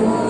Would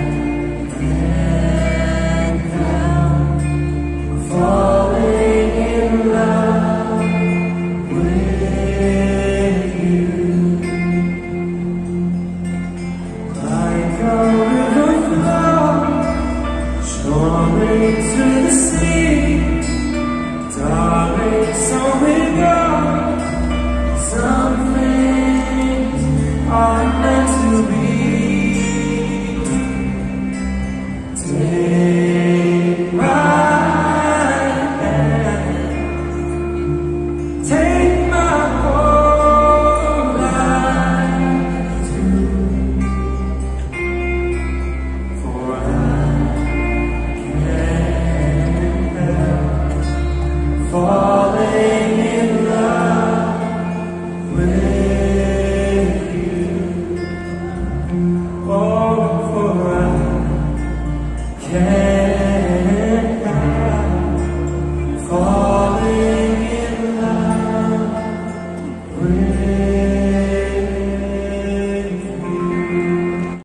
Darling, so we go.